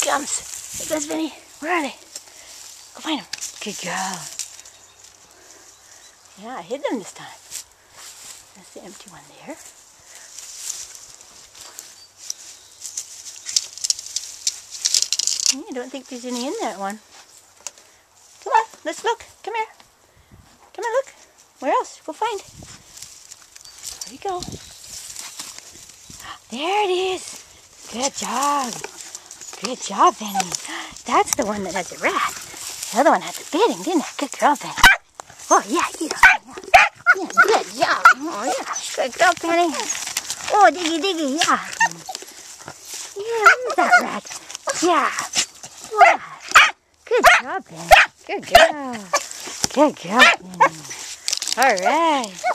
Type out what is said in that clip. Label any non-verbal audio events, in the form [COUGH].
comes. There goes Penny. Where are they? Go find them. Good girl. Yeah, I hid them this time. That's the empty one there. I don't think there's any in that one. Come on, let's look. Come here. Come on, look. Where else? Go find. There you go. [GASPS] There it is. Good job. Good job, Penny. That's the one that has the rat. The other one had the bedding, didn't it? Good girl, Penny. Oh, yeah, yeah. Yeah, good job. Oh, yeah. Good girl, Penny. Oh, diggy, diggy, yeah. Yeah, where's that rat? Yeah. Good job, Penny. Good girl. Good girl, Penny. All right.